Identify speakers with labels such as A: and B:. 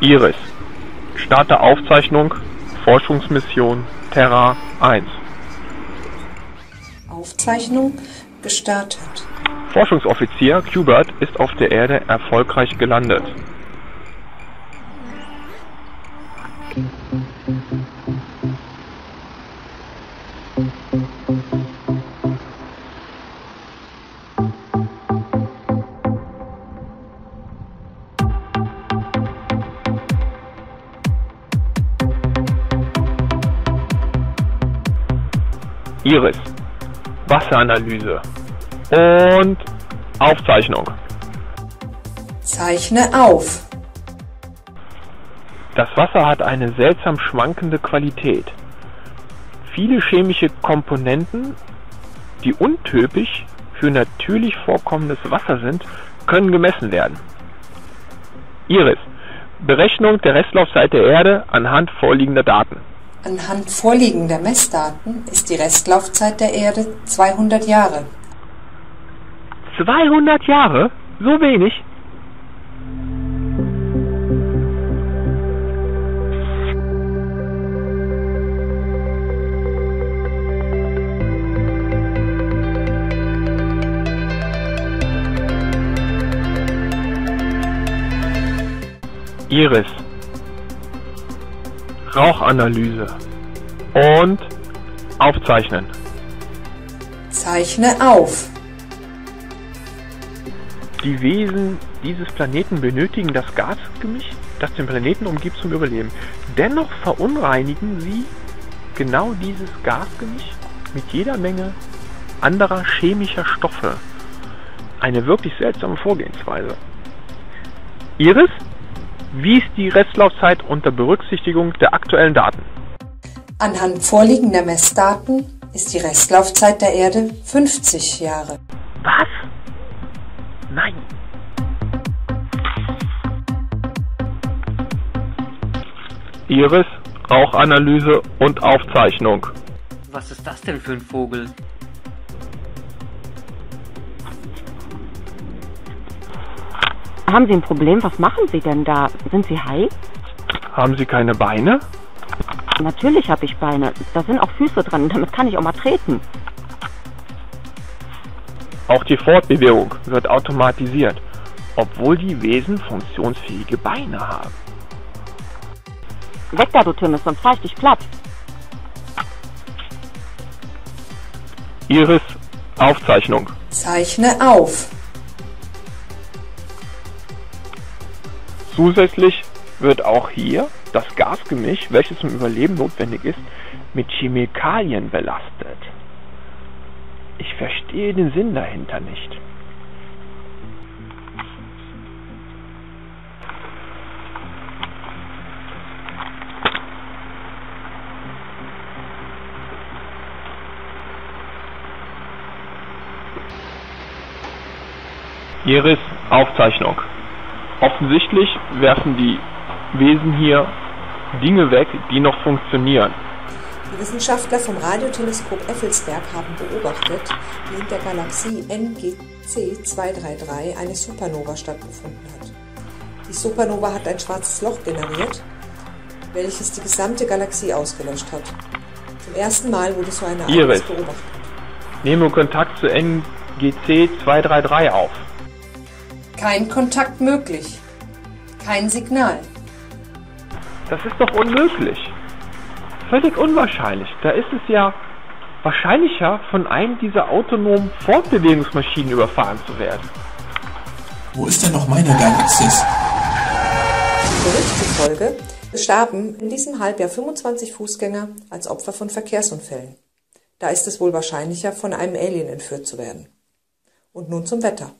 A: Iris. Start der Aufzeichnung Forschungsmission Terra 1.
B: Aufzeichnung gestartet.
A: Forschungsoffizier Qbert ist auf der Erde erfolgreich gelandet. Iris. Wasseranalyse. Und Aufzeichnung.
B: Zeichne auf.
A: Das Wasser hat eine seltsam schwankende Qualität. Viele chemische Komponenten, die untypisch für natürlich vorkommendes Wasser sind, können gemessen werden. Iris. Berechnung der Restlaufzeit der Erde anhand vorliegender Daten.
B: Anhand vorliegender Messdaten ist die Restlaufzeit der Erde 200 Jahre.
A: 200 Jahre? So wenig? Iris. Rauchanalyse. Und aufzeichnen.
B: Zeichne auf.
A: Die Wesen dieses Planeten benötigen das Gasgemisch, das den Planeten umgibt, zum Überleben. Dennoch verunreinigen sie genau dieses Gasgemisch mit jeder Menge anderer chemischer Stoffe. Eine wirklich seltsame Vorgehensweise. Iris, wie ist die Restlaufzeit unter Berücksichtigung der aktuellen Daten?
B: Anhand vorliegender Messdaten ist die Restlaufzeit der Erde 50 Jahre.
A: Was? Nein. Iris, Rauchanalyse und Aufzeichnung.
C: Was ist das denn für ein Vogel?
D: Haben Sie ein Problem? Was machen Sie denn da? Sind Sie high?
A: Haben Sie keine Beine?
D: Natürlich habe ich Beine. Da sind auch Füße dran. Damit kann ich auch mal treten.
A: Auch die Fortbewegung wird automatisiert, obwohl die Wesen funktionsfähige Beine haben.
D: Weg da, du Timmis, sonst fahr ich dich platt.
A: Iris, Aufzeichnung.
B: Zeichne auf.
A: Zusätzlich wird auch hier das Gasgemisch, welches zum Überleben notwendig ist, mit Chemikalien belastet. Ich verstehe den Sinn dahinter nicht. Iris Aufzeichnung. Offensichtlich werfen die Wesen hier Dinge weg, die noch funktionieren.
B: Die Wissenschaftler vom Radioteleskop Effelsberg haben beobachtet, wie in der Galaxie NGC 233 eine Supernova stattgefunden hat. Die Supernova hat ein schwarzes Loch generiert, welches die gesamte Galaxie ausgelöscht hat. Zum ersten Mal wurde so eine. Ereignis beobachtet.
A: Nehme Kontakt zu NGC 233 auf.
B: Kein Kontakt möglich. Kein Signal.
A: Das ist doch unmöglich. Völlig unwahrscheinlich. Da ist es ja wahrscheinlicher, von einem dieser autonomen Fortbewegungsmaschinen überfahren zu werden.
E: Wo ist denn noch meine Galaxis?
B: Bericht zufolge starben in diesem Halbjahr 25 Fußgänger als Opfer von Verkehrsunfällen. Da ist es wohl wahrscheinlicher, von einem Alien entführt zu werden. Und nun zum Wetter.